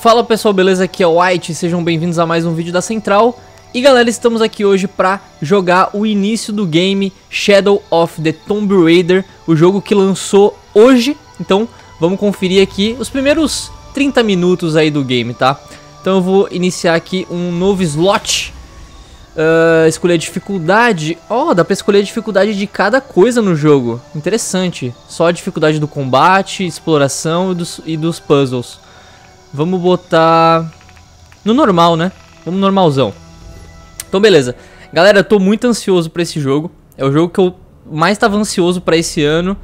Fala pessoal, beleza? Aqui é o White, sejam bem-vindos a mais um vídeo da Central. E galera, estamos aqui hoje pra jogar o início do game Shadow of the Tomb Raider, o jogo que lançou hoje. Então, vamos conferir aqui os primeiros 30 minutos aí do game, tá? Então eu vou iniciar aqui um novo slot. Uh, escolher a dificuldade. Ó, oh, dá pra escolher a dificuldade de cada coisa no jogo. Interessante. Só a dificuldade do combate, exploração e dos, e dos puzzles. Vamos botar no normal, né? Vamos normalzão. Então, beleza. Galera, eu tô muito ansioso pra esse jogo. É o jogo que eu mais estava ansioso pra esse ano.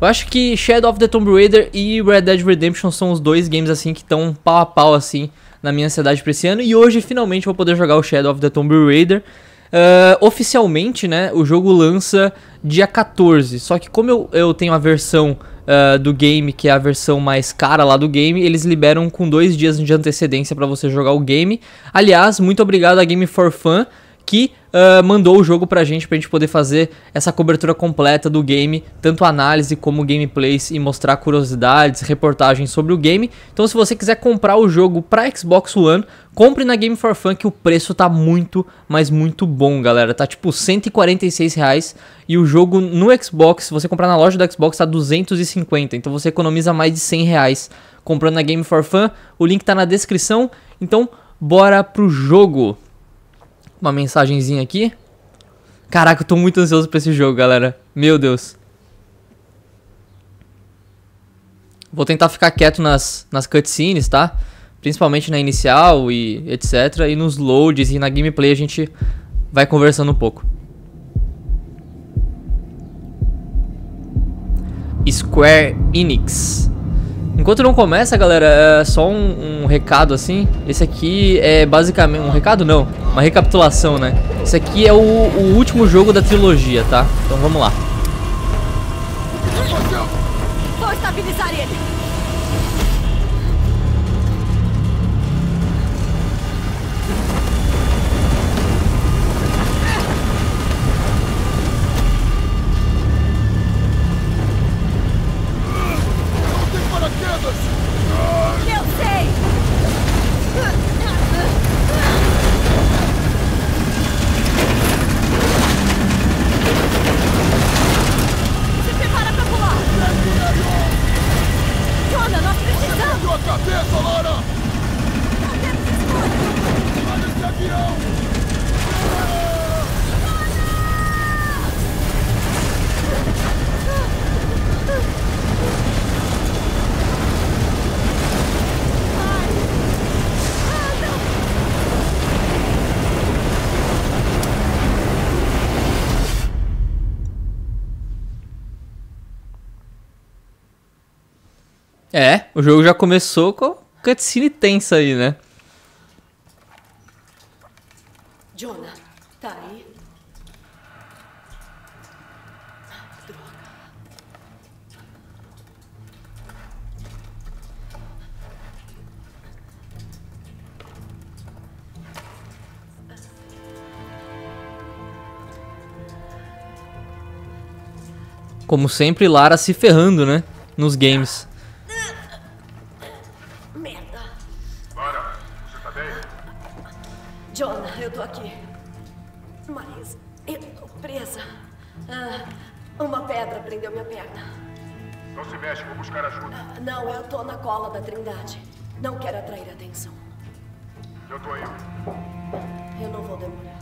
Eu acho que Shadow of the Tomb Raider e Red Dead Redemption são os dois games, assim, que estão pau a pau, assim, na minha ansiedade pra esse ano. E hoje, finalmente, vou poder jogar o Shadow of the Tomb Raider. Uh, oficialmente, né, o jogo lança dia 14. Só que como eu, eu tenho a versão uh, do game, que é a versão mais cara lá do game, eles liberam com dois dias de antecedência para você jogar o game. Aliás, muito obrigado a Game for Fun que uh, mandou o jogo pra gente, pra gente poder fazer essa cobertura completa do game, tanto análise como gameplays e mostrar curiosidades, reportagens sobre o game. Então se você quiser comprar o jogo pra Xbox One, compre na Game for Fun que o preço tá muito, mas muito bom, galera. Tá tipo 146 reais e o jogo no Xbox, se você comprar na loja do Xbox, tá 250. Então você economiza mais de 100 reais comprando na Game for Fun. O link tá na descrição. Então bora pro jogo uma mensagenzinha aqui. Caraca, eu tô muito ansioso pra esse jogo, galera. Meu Deus. Vou tentar ficar quieto nas, nas cutscenes, tá? Principalmente na inicial e etc. E nos loads e na gameplay a gente vai conversando um pouco. Square Enix. Enquanto não começa, galera, é só um, um, recado assim. Esse aqui é basicamente. Um recado não, uma recapitulação, né? Esse aqui é o, o último jogo da trilogia, tá? Então vamos lá. Vou estabilizar ele. É, o jogo já começou com cutscene tensa aí, né? Jonah, tá aí? Droga. Como sempre, Lara se ferrando, né? Nos games. Não quero atrair atenção. Eu tô indo. Eu não vou demorar.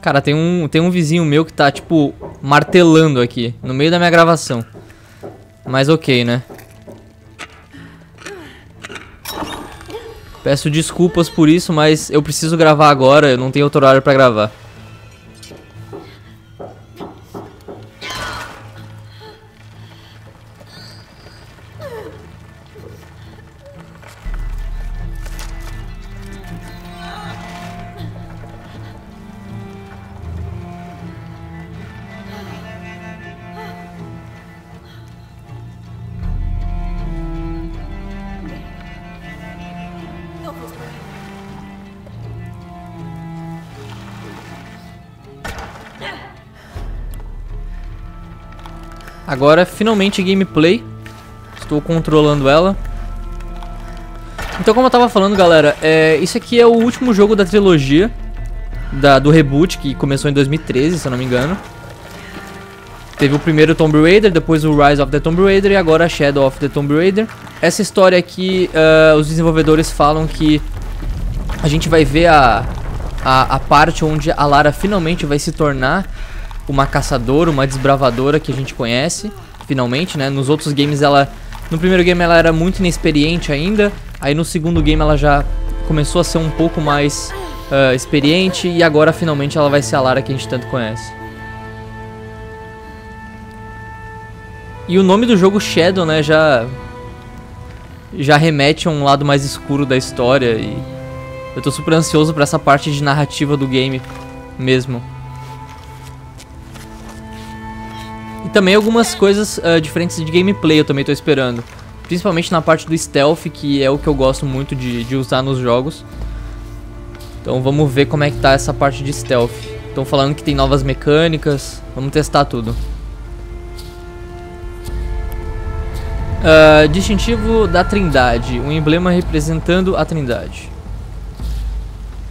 Cara, tem um, tem um vizinho meu que tá, tipo, martelando aqui, no meio da minha gravação. Mas ok, né? Peço desculpas por isso, mas eu preciso gravar agora, eu não tenho outro horário pra gravar. Agora, finalmente, gameplay. Estou controlando ela. Então, como eu tava falando, galera, é, isso aqui é o último jogo da trilogia da, do reboot, que começou em 2013, se eu não me engano. Teve o primeiro Tomb Raider, depois o Rise of the Tomb Raider e agora Shadow of the Tomb Raider. Essa história aqui, uh, os desenvolvedores falam que a gente vai ver a, a, a parte onde a Lara finalmente vai se tornar uma caçadora, uma desbravadora que a gente conhece, finalmente, né? Nos outros games ela... No primeiro game ela era muito inexperiente ainda, Aí no segundo game ela já começou a ser um pouco mais uh, experiente e agora finalmente ela vai ser a Lara que a gente tanto conhece. E o nome do jogo Shadow, né, já já remete a um lado mais escuro da história e eu tô super ansioso para essa parte de narrativa do game mesmo. E também algumas coisas uh, diferentes de gameplay eu também tô esperando. Principalmente na parte do stealth, que é o que eu gosto muito de, de usar nos jogos. Então vamos ver como é que tá essa parte de stealth. Estão falando que tem novas mecânicas, vamos testar tudo. Uh, distintivo da trindade, um emblema representando a trindade.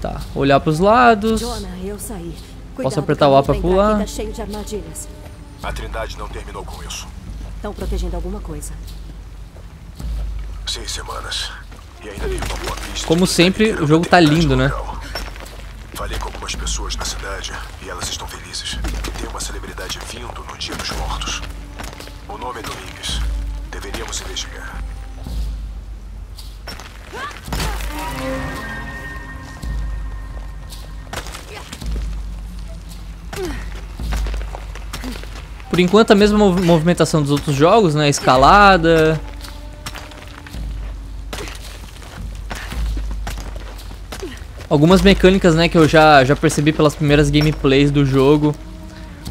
Tá, olhar para os lados. Posso apertar o A para pular. A trindade não terminou com isso. Estão protegendo alguma coisa. Seis semanas. E ainda tem uma boa pista. Como sempre, o jogo tá lindo, né? Falei com algumas pessoas na cidade e elas estão felizes. Tem uma celebridade vindo no Dia dos Mortos. O nome é Domingues. Deveríamos investigar. Por enquanto a mesma movimentação dos outros jogos, né? Escalada, Algumas mecânicas, né, que eu já, já percebi pelas primeiras gameplays do jogo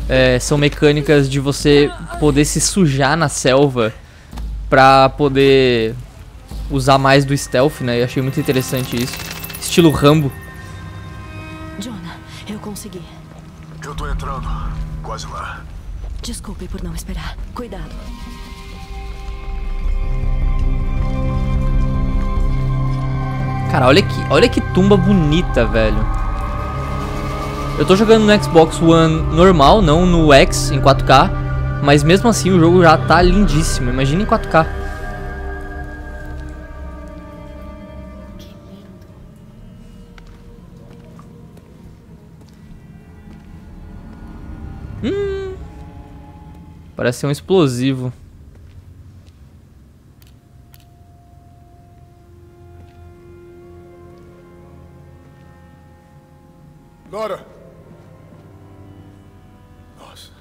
é, são mecânicas de você poder se sujar na selva pra poder usar mais do stealth, né? Eu achei muito interessante isso. Estilo Rambo. Jonah, eu consegui. Eu tô entrando. Quase lá. Desculpe por não esperar. Cuidado. Cara, olha que, olha que tumba bonita, velho. Eu tô jogando no Xbox One normal, não no X em 4K. Mas mesmo assim o jogo já tá lindíssimo. Imagina em 4K. Parece ser um explosivo. Nora! Nossa,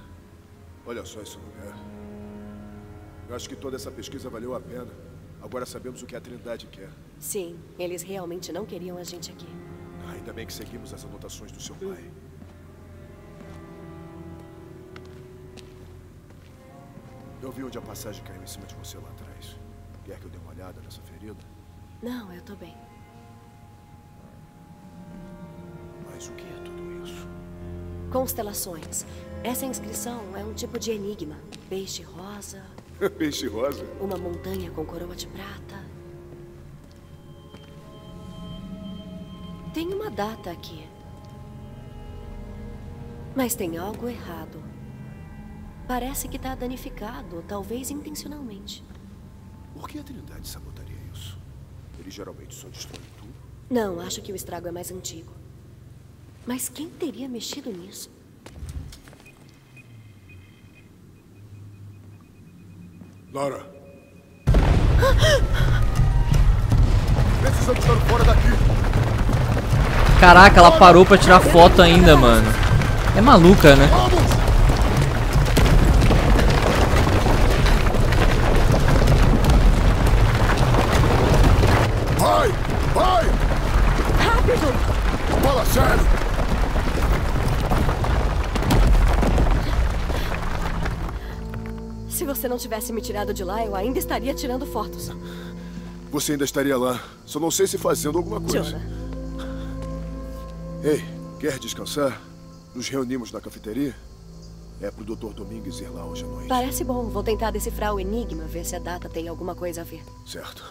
olha só esse lugar. Eu acho que toda essa pesquisa valeu a pena. Agora sabemos o que a Trindade quer. Sim, eles realmente não queriam a gente aqui. Ah, ainda bem que seguimos as anotações do seu pai. Eu vi onde a passagem caiu em cima de você lá atrás. Quer que eu dê uma olhada nessa ferida? Não, eu tô bem. Mas o que é tudo isso? Constelações. Essa inscrição é um tipo de enigma. Peixe rosa. Peixe rosa? Uma montanha com coroa de prata. Tem uma data aqui. Mas tem algo errado. Parece que está danificado, talvez intencionalmente. Por que a Trindade sabotaria isso? Eles geralmente só destroem tudo. Não, acho que o estrago é mais antigo. Mas quem teria mexido nisso? Lara. Precisamos estar fora daqui. Caraca, ela parou pra tirar foto ainda, mano. É maluca, né? Você não tivesse me tirado de lá, eu ainda estaria tirando fotos. Você ainda estaria lá. Só não sei se fazendo alguma coisa. Jonah, Ei, quer descansar? Nos reunimos na cafeteria? É pro Dr. Domingues ir lá hoje à noite. Parece bom. Vou tentar decifrar o enigma, ver se a data tem alguma coisa a ver. Certo.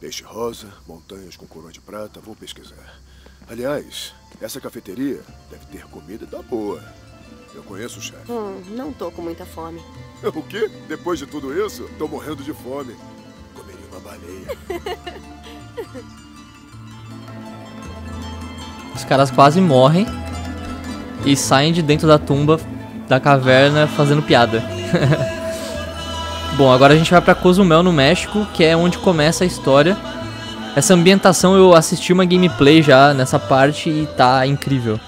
Peixe rosa, montanhas com coroa de prata, vou pesquisar. Aliás, essa cafeteria deve ter comida da boa. Eu conheço o chefe. Hum, não tô com muita fome. O quê? Depois de tudo isso, tô morrendo de fome. Comeria uma baleia. Os caras quase morrem e saem de dentro da tumba da caverna fazendo piada. Bom, agora a gente vai pra Cozumel, no México, que é onde começa a história. Essa ambientação eu assisti uma gameplay já nessa parte e tá incrível.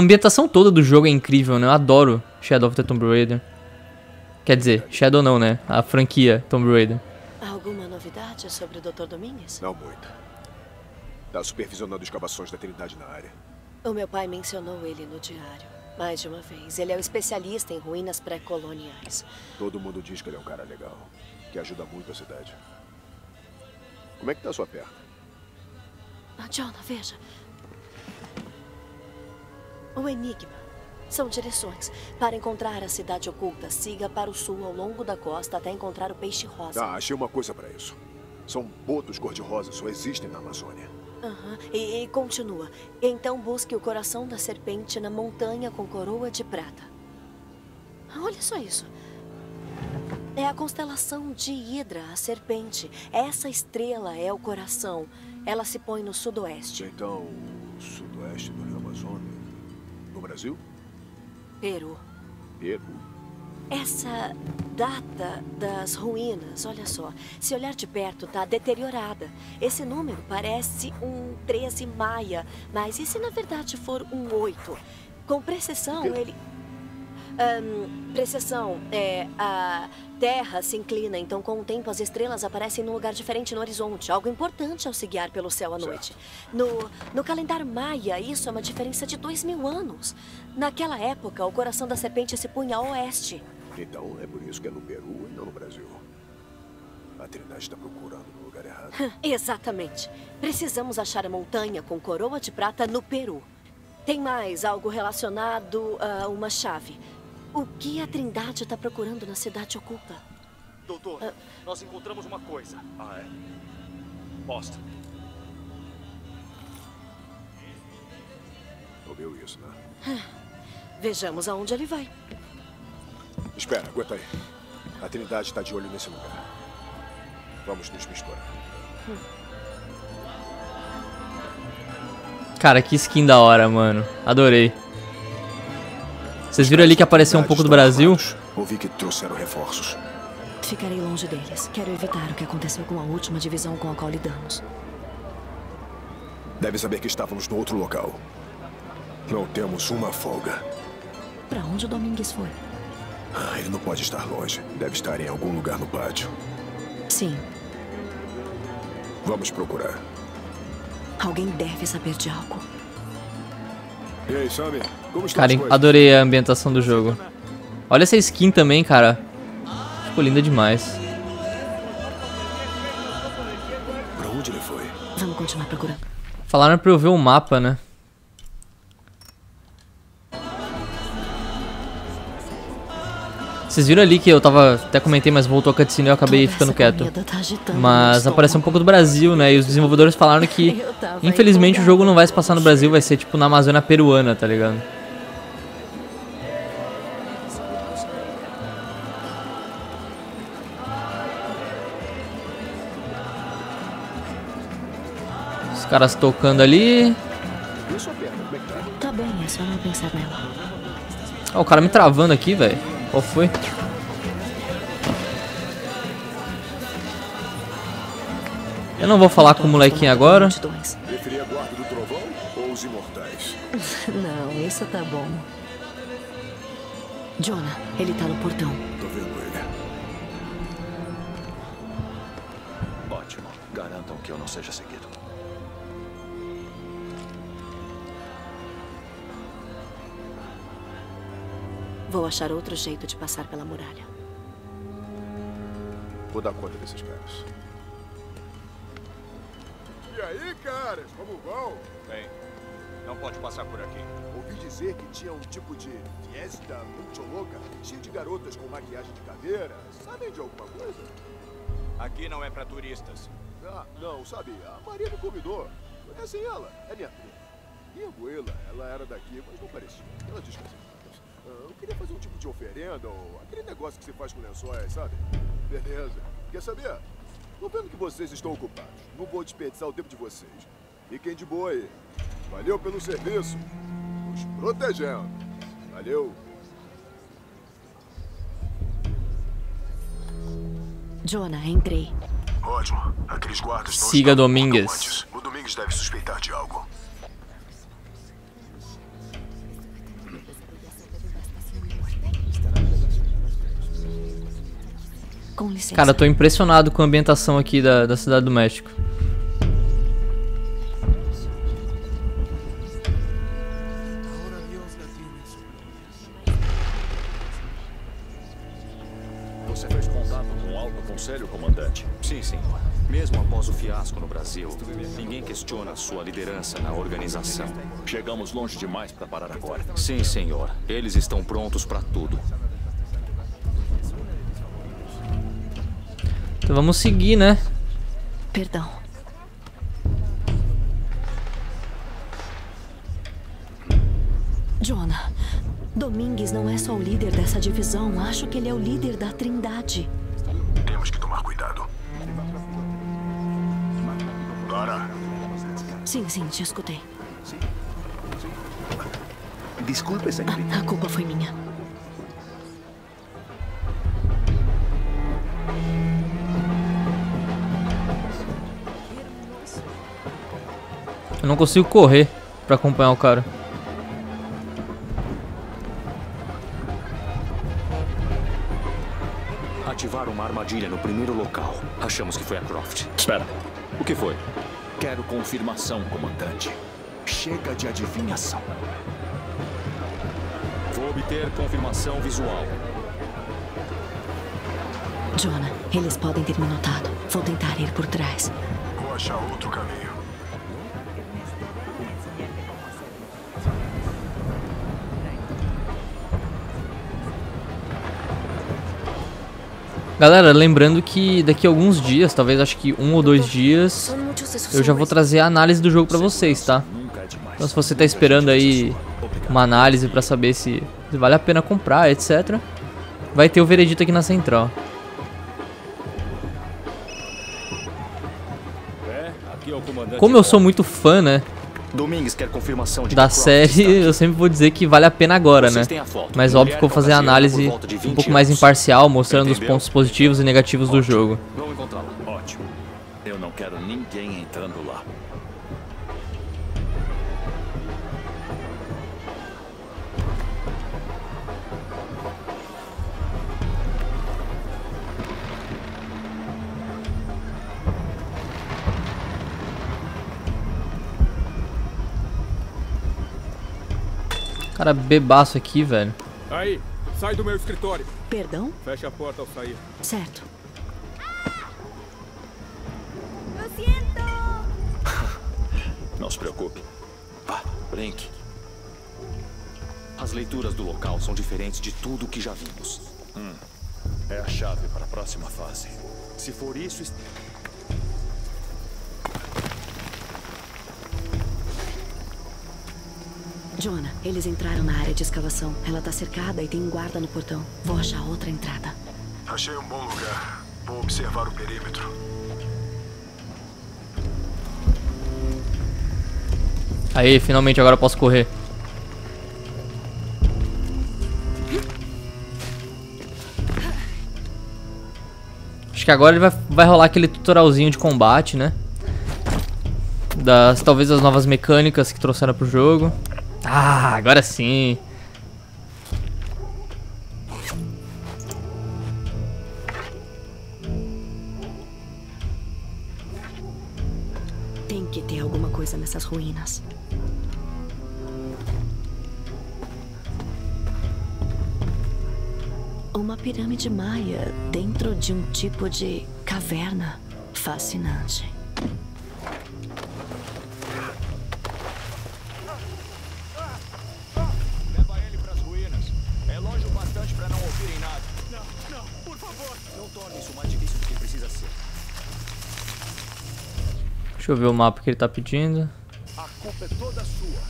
Ambientação toda do jogo é incrível, né? Eu adoro Shadow of the Tomb Raider. Quer dizer, Shadow não, né? A franquia Tomb Raider. Alguma novidade sobre o Dr. Domingues? Não muita. Tá supervisionando escavações da Trindade na área. O meu pai mencionou ele no diário. Mais de uma vez. Ele é o especialista em ruínas pré-coloniais. Todo mundo diz que ele é um cara legal, que ajuda muito a cidade. Como é que tá a sua perna? Ah, Jonah, veja. O enigma. São direções. Para encontrar a cidade oculta, siga para o sul ao longo da costa até encontrar o peixe rosa. Ah, achei uma coisa para isso. São botos cor-de-rosa, só existem na Amazônia. Aham. E, e continua. Então busque o coração da serpente na montanha com coroa de prata. Olha só isso. É a constelação de Hidra, a serpente. Essa estrela é o coração. Ela se põe no sudoeste. Então, sudoeste do Rio Amazonas. Brasil? Peru. Peru. Essa data das ruínas, olha só. Se olhar de perto, tá deteriorada. Esse número parece um 13 maia, mas e se na verdade for um 8? Com precisão, ele. Ahn, precisão, é. A Terra se inclina, então com o tempo as estrelas aparecem num lugar diferente no horizonte. Algo importante ao se guiar pelo céu à noite. No, no calendário maia, isso é uma diferença de dois mil anos. Naquela época, o coração da serpente se punha a oeste. Então é por isso que é no Peru e não no Brasil. A Trindade está procurando no lugar errado. Exatamente. Precisamos achar a montanha com coroa de prata no Peru. Tem mais algo relacionado a uma chave. O que a Trindade está procurando na cidade oculta? Doutor, Ah. nós encontramos uma coisa. Ah, é? Mostra. Ouviu isso, né? Vejamos aonde ele vai. Espera, aguenta aí. A Trindade está de olho nesse lugar. Vamos nos misturar. Cara, que skin da hora, mano. Adorei. Vocês viram ali que apareceu um pouco do Brasil? Ouvi que trouxeram reforços. Ficarei longe deles. Quero evitar o que aconteceu com a última divisão com a qual lidamos. Deve saber que estávamos no outro local. Não temos uma folga. Para onde o Domingues foi? Ah, ele não pode estar longe. Deve estar em algum lugar no pátio. Sim, Vamos procurar. alguém deve saber de algo. E aí, Sammy? Cara, adorei a ambientação do jogo. Olha essa skin também, cara. Ficou linda demais. Pra onde ele foi? Vamos continuar procurando. Falaram pra eu ver o mapa, né? Vocês viram ali que eu tava. Até comentei, mas voltou a cutscene e eu acabei Toda ficando quieto. tá Mas apareceu um pouco do Brasil, né? E os desenvolvedores falaram que, infelizmente, o jogo não vai se passar no Brasil, vai ser tipo na Amazônia peruana, tá ligado? Caras tocando ali. E a sua perna? Como é que tá? Tá bem, é só não pensar nela. Ó, o cara me travando aqui, velho. Qual foi? Eu não vou falar com o molequinho agora. Preferia a Guarda do Trovão ou os Imortais? Não, isso tá bom. Jonah, ele tá no portão. Tô vendo ele. Ótimo. Garantam que eu não seja seguido. Vou achar outro jeito de passar pela muralha. Vou dar conta desses caras. E aí, caras? Como vão? Bem, Não pode passar por aqui. Ouvi dizer que tinha um tipo de fiesta muito louca, cheio de garotas com maquiagem de caveira. Sabem de alguma coisa? Aqui não é pra turistas. Ah, não, sabe, a Maria me convidou. Conhecem ela? É minha prima. Minha abuela, ela era daqui, mas não parecia. Ela diz que Eu queria fazer um tipo de oferenda ou aquele negócio que se faz com lençóis, sabe? Beleza. Quer saber? Tô vendo que vocês estão ocupados. Não vou desperdiçar o tempo de vocês. Fiquem de boa aí. Valeu pelo serviço. Nos protegendo. Valeu. Jonah, entrei. Ótimo. Aqueles guardas Siga Domingues. O Domingues deve suspeitar de algo. Com licença. Cara, tô impressionado com a ambientação aqui da, da cidade do México. Você fez contato com o Alto Conselho, comandante? Sim, senhor. Mesmo após o fiasco no Brasil, ninguém questiona a sua liderança na organização. Chegamos longe demais para parar agora. Sim, senhor. Eles estão prontos para tudo. Então vamos seguir, né? Perdão. Jonah, Domingues não é só o líder dessa divisão. Acho que ele é o líder da Trindade. Temos que tomar cuidado. Lara, Sim, sim, te escutei. Desculpe, senhorita. A, a culpa foi minha. Eu não consigo correr pra acompanhar o cara. Ativaram uma armadilha no primeiro local. Achamos que foi a Croft. Espera. O que foi? Quero confirmação, comandante. Chega de adivinhação. Vou obter confirmação visual. Jonah, eles podem ter me notado. Vou tentar ir por trás. vou achar outro caminho. Galera, lembrando que daqui a alguns dias, talvez acho que um ou dois dias, eu já vou trazer a análise do jogo pra vocês, tá? Então se você tá esperando aí uma análise pra saber se vale a pena comprar, etc. Vai ter o veredito aqui na central. Como eu sou muito fã, né, Domingues quer confirmação de da série, eu sempre vou dizer que vale a pena agora, né? Vocês têm a foto. Mas óbvio que eu vou fazer a análise um 20 pouco mais imparcial, mostrando os Entendeu? pontos positivos e negativos do jogo. Vamos encontrá-la. Ótimo. Eu não quero ninguém entrando lá. Cara, bebaço aqui, velho. Aí, sai do meu escritório. Perdão? Fecha a porta ao sair. Certo. Não se preocupe. Vá, brinque. As leituras do local são diferentes de tudo que já vimos. É a chave para a próxima fase. Se for isso, Jonah, eles entraram na área de escavação. Ela tá cercada e tem um guarda no portão. Vou achar outra entrada. Achei um bom lugar. Vou observar o perímetro. Aí, finalmente agora eu posso correr. Acho que agora ele vai, vai rolar aquele tutorialzinho de combate, né? Das, talvez as novas mecânicas que trouxeram pro jogo. Ah, agora sim. Tem que ter alguma coisa nessas ruínas. Uma pirâmide maia dentro de um tipo de caverna. Fascinante. Deixa eu ver o mapa que ele tá pedindo. A culpa é toda sua.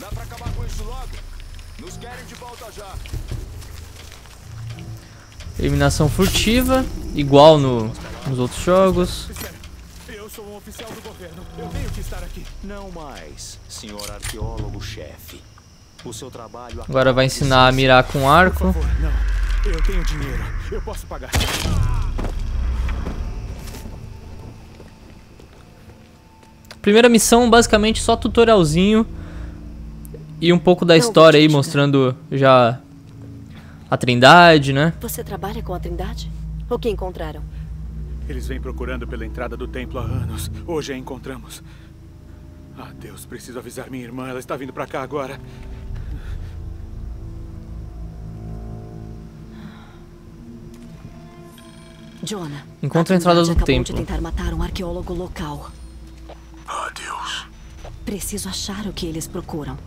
Dá pra acabar com isso logo? Nos querem de volta já. Eliminação furtiva, igual no, nos outros jogos. Eu sou um oficial do governo. Eu tenho que estar aqui. Não mais, senhor arqueólogo-chefe. O seu trabalho Agora vai ensinar a mirar com Por arco. favor, não. Eu tenho dinheiro. Eu posso pagar. Primeira missão, basicamente só tutorialzinho. E um pouco da Não, história aí, mostrando já a trindade, né? Você trabalha com a Trindade? O que encontraram? Eles vêm procurando pela entrada do templo há anos. Hoje a encontramos. Ah, Deus, preciso avisar minha irmã. Ela está vindo pra cá agora. Jonah. Encontra a entrada do templo. de tentar matar um arqueólogo local. Ah, Deus. Preciso achar o que eles procuram.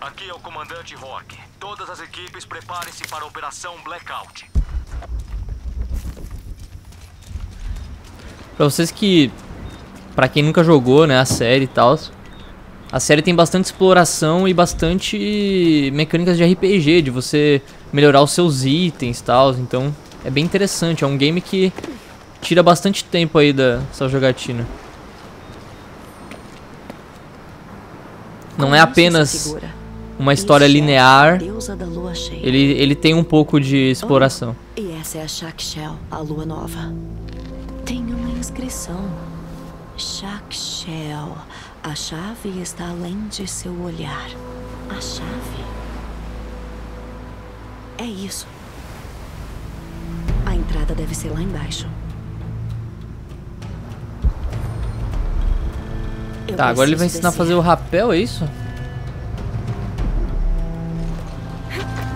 Aqui é o comandante Rock. Todas as equipes preparem-se para a Operação Blackout. Pra vocês que. Pra quem nunca jogou, né, a série e tal. A série tem bastante exploração e bastante mecânicas de RPG, de você melhorar os seus itens e tal. Então é bem interessante. É um game que tira bastante tempo aí da sua jogatina. Não é apenas uma história é linear. Ele, ele tem um pouco de exploração. E essa é a Shakshel, a lua nova. Inscrição. Shakshel. A chave está além de seu olhar. A chave? É isso. A entrada deve ser lá embaixo. Eu Tá, agora ele vai ensinar a fazer o rapel, é isso?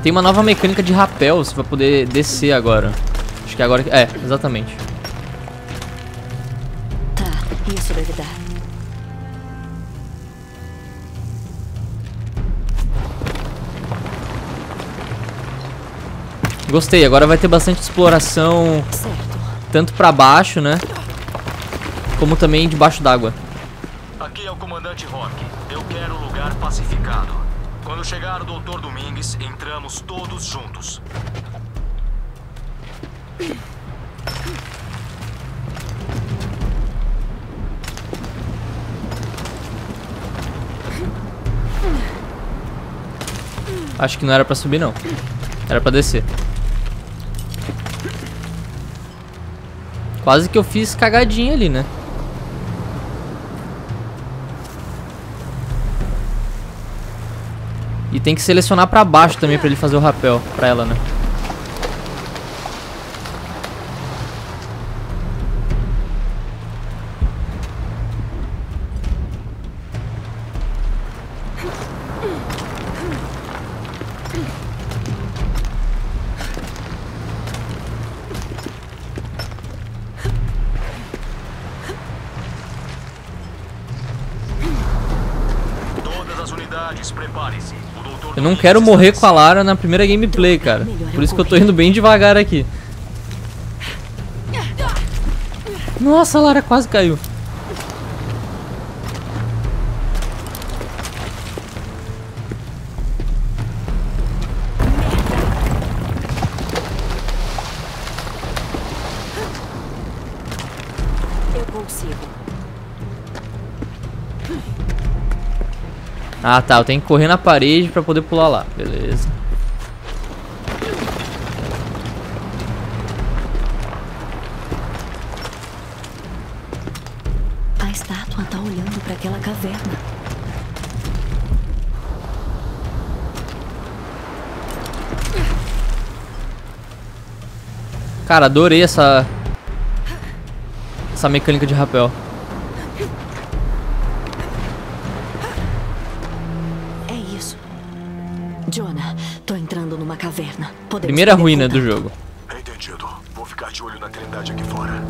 Tem uma nova mecânica de rapel, você vai poder descer agora. Acho que agora... É, exatamente. Isso deve dar. Gostei, agora vai ter bastante exploração, Certo. tanto pra baixo, né? Como também debaixo d'água. Aqui é o comandante Rock. Eu quero um lugar pacificado. Quando chegar o Dr. Domingues, entramos todos juntos. Acho que não era pra subir, não. Era pra descer. Quase que eu fiz cagadinha ali, né? E tem que selecionar pra baixo também pra ele fazer o rapel pra ela, né? Eu não quero morrer com a Lara na primeira gameplay, cara. Por isso que eu tô indo bem devagar aqui. Nossa, a Lara quase caiu. Ah, tá. Eu tenho que correr na parede pra poder pular lá. Beleza. A estátua tá olhando para aquela caverna. Cara, adorei essa... Essa mecânica de rapel. Primeira ruína do jogo. Entendi. vou ficar de olho na Trindade aqui fora.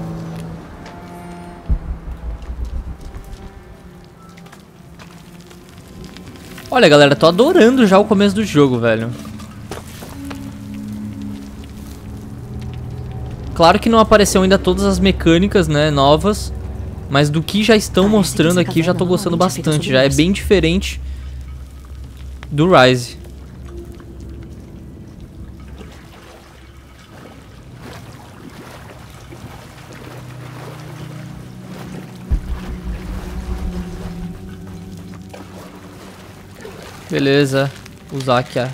Olha, galera, tô adorando já o começo do jogo, velho. Claro que não apareceu ainda todas as mecânicas, né, novas. Mas do que já estão Parece mostrando aqui, já tô gostando bastante. Já é bem diferente do Rise. Beleza, usar aqui a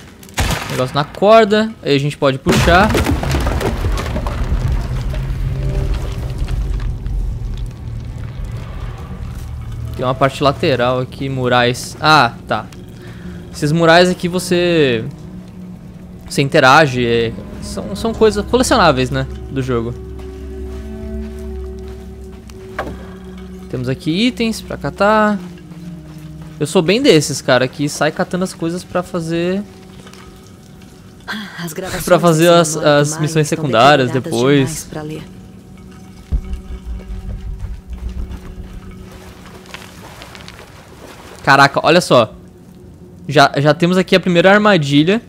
negócio na corda, aí a gente pode puxar. Tem uma parte lateral aqui, murais. Ah, tá. Esses murais aqui você você interage, é- são, são coisas colecionáveis, né, do jogo. Temos aqui itens pra catar. Eu sou bem desses, cara, que sai catando as coisas pra fazer As gravações Pra fazer as- as missões secundárias depois. Caraca, olha só. Já, já temos aqui a primeira armadilha.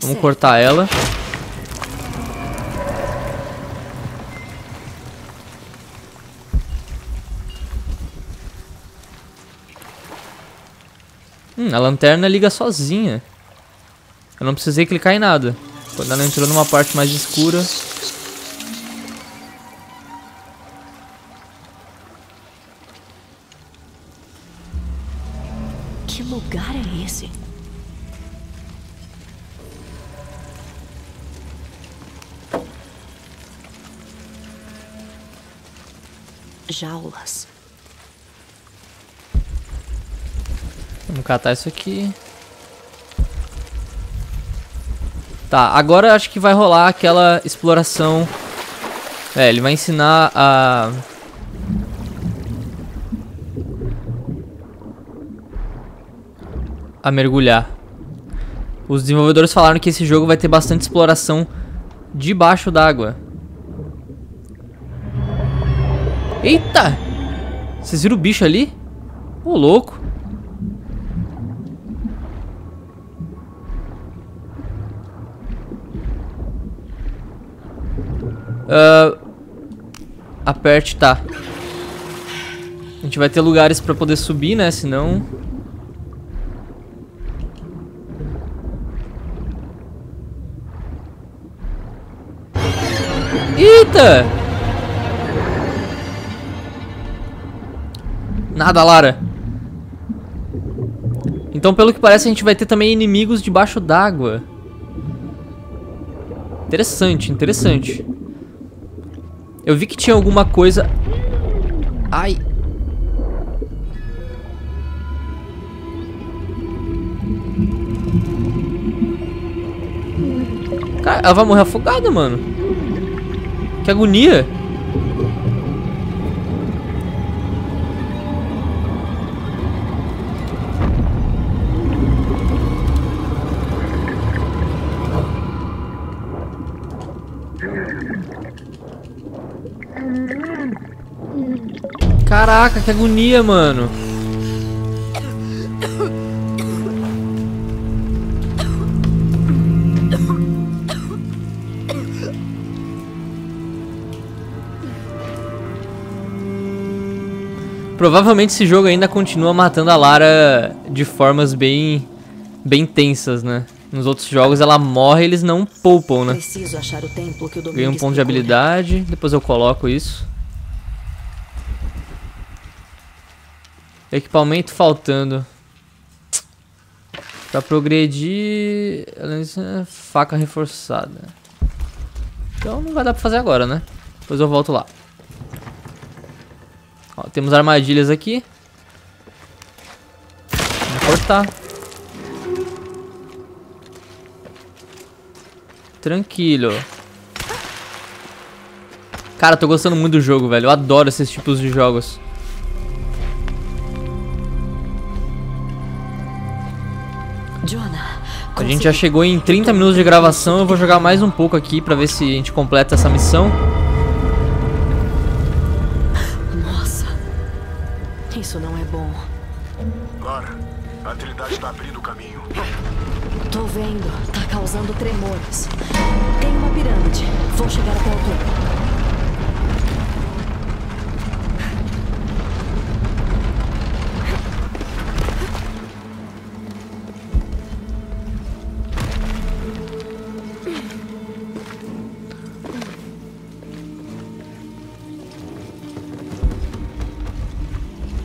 Vamos cortar ela. Hum, a lanterna liga sozinha. Eu não precisei clicar em nada. Quando ela entrou numa parte mais escura. Que lugar é esse? Jaulas. Vamos catar isso aqui. Tá, agora acho que vai rolar aquela exploração. É, ele vai ensinar a. A mergulhar. Os desenvolvedores falaram que esse jogo vai ter bastante exploração debaixo d'água. Eita! Vocês viram o bicho ali? Ô, louco. Ah, aperte, tá. A gente vai ter lugares pra poder subir, né? Senão... Eita! Nada, Lara. Então, pelo que parece, a gente vai ter também inimigos debaixo d'água. Interessante, interessante. Eu vi que tinha alguma coisa... Ai. Cara, ela vai morrer afogada, mano. Que agonia. Caraca, que agonia, mano. Provavelmente esse jogo ainda continua matando a Lara de formas bem bem tensas, né? Nos outros jogos ela morre, eles não poupam, né? Ganhei um ponto de habilidade, depois eu coloco isso. Equipamento faltando. Pra progredir. Faca reforçada. Então não vai dar pra fazer agora, né? Depois eu volto lá. Ó, temos armadilhas aqui. Vamos cortar. Tranquilo. Cara, tô gostando muito do jogo, velho. Eu adoro esses tipos de jogos. A gente já chegou em 30 minutos de gravação, eu vou jogar mais um pouco aqui pra ver se a gente completa essa missão. Nossa. Isso não é bom. Clara, a Trindade está abrindo o caminho. Tô vendo. Tá causando tremores. Tem uma pirâmide. Vou chegar até o topo.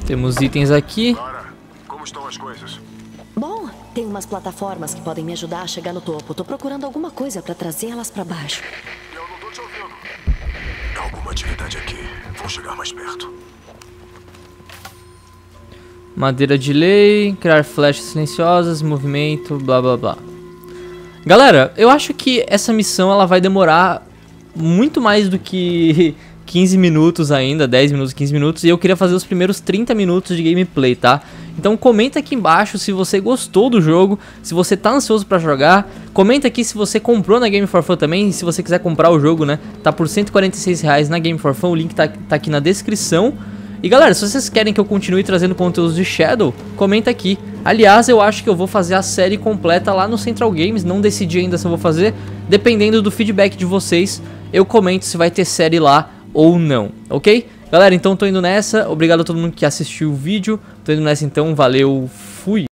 Temos itens aqui. Clara, como estão as coisas? Bom, tem umas plataformas que podem me ajudar a chegar no topo. Tô procurando alguma coisa pra trazer elas pra baixo. Eu não tô te ouvindo. Há alguma atividade aqui. Vou chegar mais perto. Madeira de lei, criar flechas silenciosas, movimento, blá blá blá. Galera, eu acho que essa missão ela vai demorar muito mais do que 15 minutos ainda, 10 minutos, 15 minutos, e eu queria fazer os primeiros 30 minutos de gameplay, tá? Então comenta aqui embaixo se você gostou do jogo, se você tá ansioso pra jogar, comenta aqui se você comprou na Game for Fun também, se você quiser comprar o jogo, né? Tá por 146 reais na Game for Fun, o link tá, tá aqui na descrição. E galera, se vocês querem que eu continue trazendo conteúdos de Shadow, comenta aqui. Aliás, eu acho que eu vou fazer a série completa lá no Central Games, não decidi ainda se eu vou fazer, dependendo do feedback de vocês, eu comento se vai ter série lá ou não, ok? Galera, então tô indo nessa, obrigado a todo mundo que assistiu o vídeo, tô indo nessa então, valeu, fui!